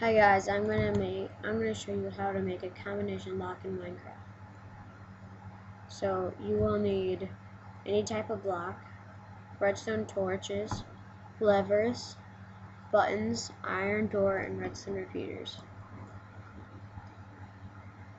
Hi guys, I'm gonna make I'm gonna show you how to make a combination lock in Minecraft. So you will need any type of block, redstone torches, levers, buttons, iron door, and redstone repeaters.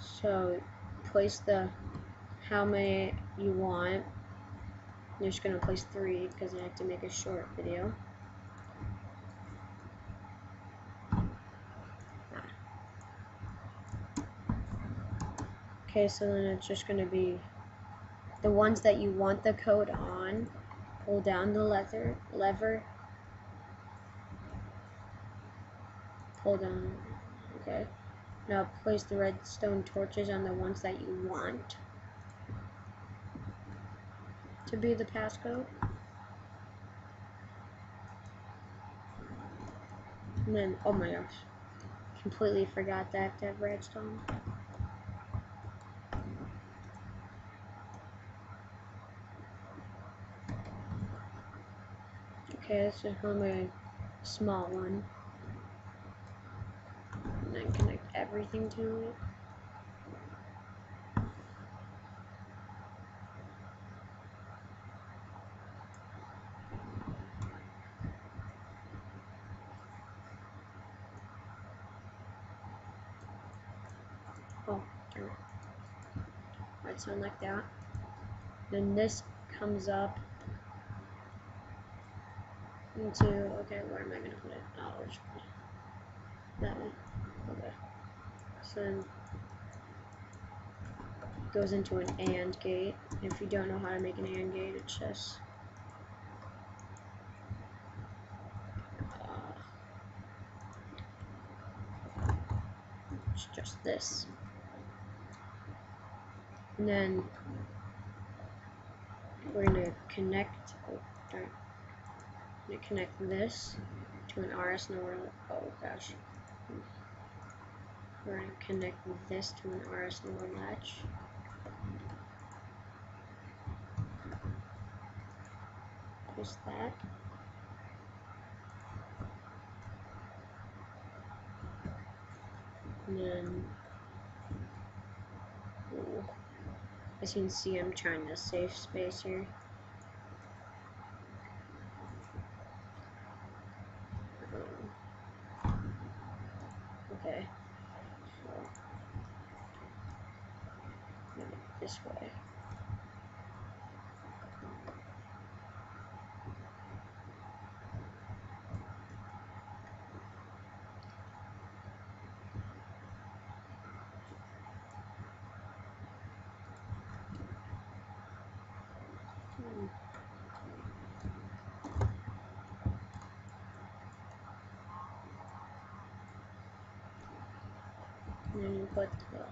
So place the how many you want. You're just gonna place three because I have to make a short video. Okay, so then it's just going to be the ones that you want the code on. Pull down the leather, lever. Pull down. Okay. Now place the redstone torches on the ones that you want to be the passcode. And then, oh my gosh, completely forgot that to have redstone. Okay, this is my small one. And then connect everything to it. Oh, Might sound like that. Then this comes up into, okay, where am I going to put it? Oh, which one? That one. Okay. So then goes into an AND gate. If you don't know how to make an AND gate, it's just uh, it's just this. And then we're to connect, oh, darn going to connect this to an RS NOR. Oh gosh. We're to connect this to an RS NOR latch. Just that. And then, ooh, as you can see, I'm trying to save space here. Okay. So, this way. Hmm. And then you put the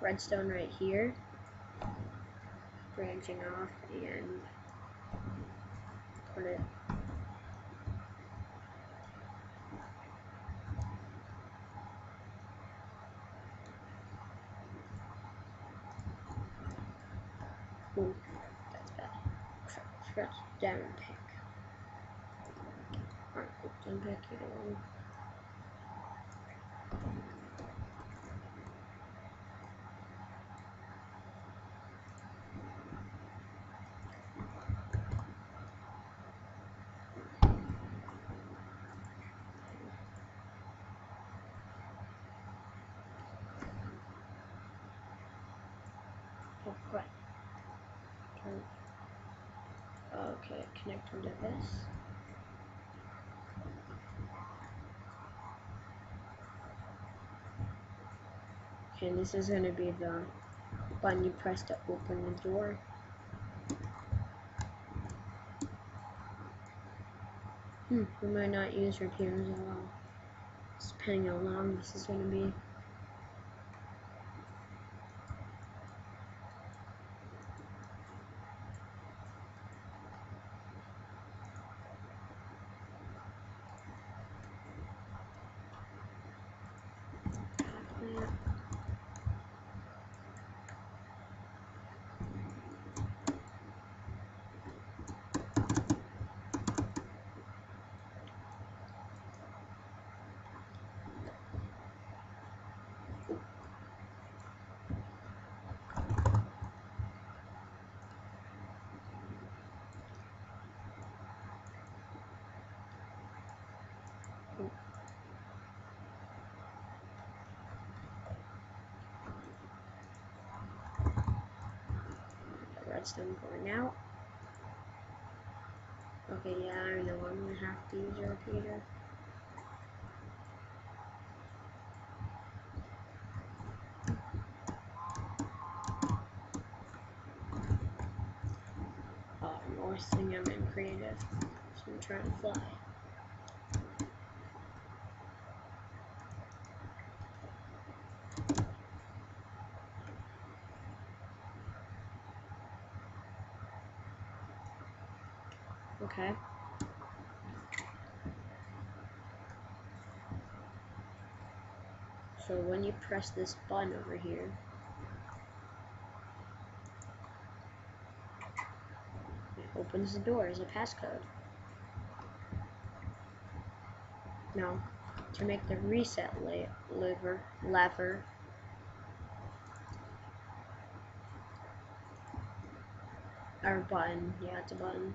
redstone right here, branching off, and put it Ooh, that's bad. Forgot to down pick. Alright, down pick you. Oh. Okay, connect them to this. Okay, this is going to be the button you press to open the door. Hmm, we might not use repeaters at all. Depending how long this is to be. Redstone going out. Okay, yeah, I know I'm gonna have to use a repeater. Oh, worst thing I'm in creative. So I'm trying to fly. Okay. So when you press this button over here, it opens the door as a passcode. Now, to make the reset lever, lever or button, yeah, it's a button.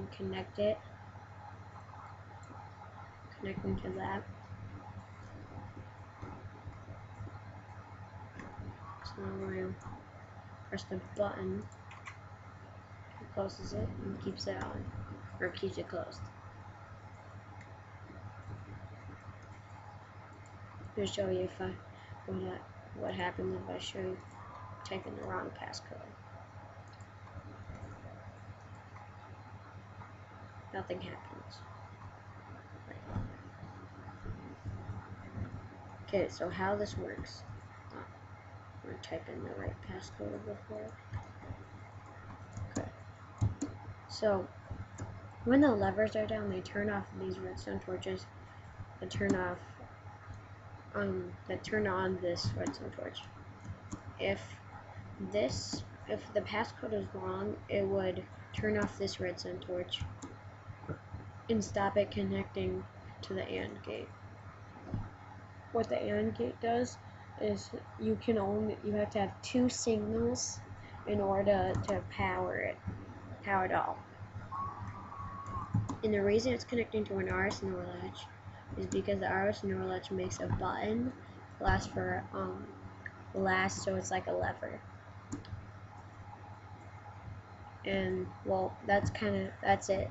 And connect it. Connect connecting to that. So now I press the button. It closes it and keeps it on or keeps it closed. I'll show you if I what, what happens if I show you typing the wrong passcode nothing happens. Okay, so how this works. Oh, I'm gonna type in the right passcode before. Okay. So when the levers are down, they turn off these redstone torches and turn off um that turn on this redstone torch. If this if the passcode is wrong, it would turn off this redstone torch and stop it connecting to the AND gate. What the AND gate does is you can only you have to have two signals in order to power it, power it all. And the reason it's connecting to an RS NOR latch is because the RS NOR latch makes a button last for um last so it's like a lever. And well that's kind of that's it.